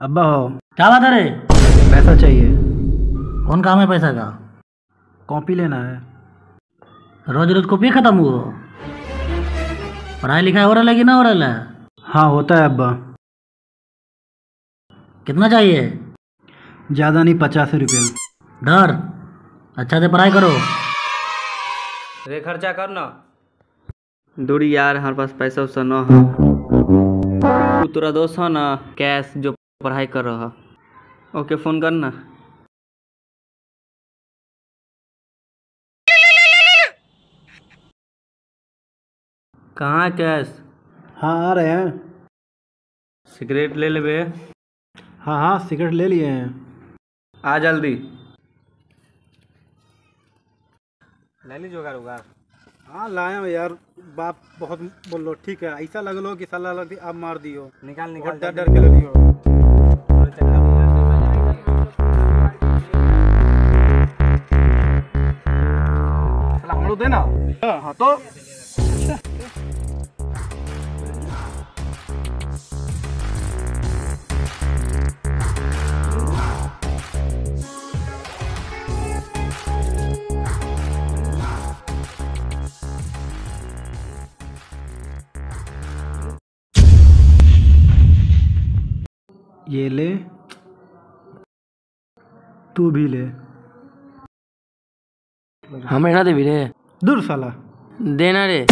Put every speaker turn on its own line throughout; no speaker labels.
अब्बा हो।
क्या बात है रे?
पैसा चाहिए।
कौन काम है पैसा का?
कॉपी लेना है।
रोज रोज कॉपी खत्म हुआ। पढ़ाई लिखाई हो रहा है कि ना हो रहा है?
हाँ होता है अब्बा।
कितना चाहिए?
ज़्यादा नहीं पचास रुपये।
डर। अच्छा से पढ़ाई करो।
रे खर्चा कर ना। दूरी यार हमारे पास पैसा वैसा न। है तू तोरा दोस्त है ना कैश जो पढ़ाई कर रहा। ओके फ़ोन करना। कहाँ है कैश?
हाँ आ रहे हैं।
सिगरेट ले लेबे।
हाँ हाँ सिगरेट ले लिए हैं।
आ जल्दी।
हाँ लाए हो यार। बाप बहुत बोलो ठीक है। ऐसा लगलो कि साला लग आप मार दियो।
निकाल
बहुत डर डर के ले लियो हमरो देना हाँ तो ये ले। तू भी ले।
हमें ना देवी रे
दूर साला।
देना रे।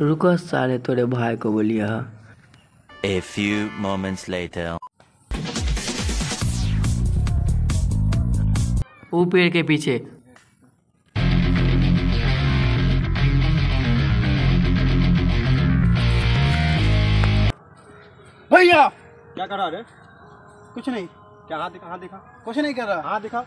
रुको साले तोरे भाई को बोलिया।
A few moments later.
वो पेड़ के पीछे।
भैया। क्या कर रहा है कुछ नहीं। क्या? हाथ दिखा हाथ दिखा। कुछ नहीं कर रहा। हाथ दिखा।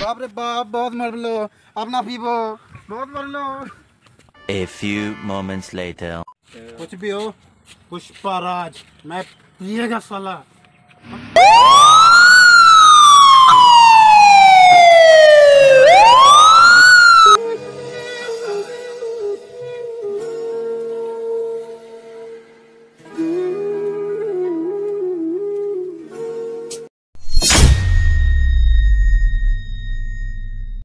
बाप रे बाप बहुत मर लो। अपना पीबो बहुत मर लो।
A few moments later.
कुछ भी हो पुष्पा राज मैं पिएगा साला।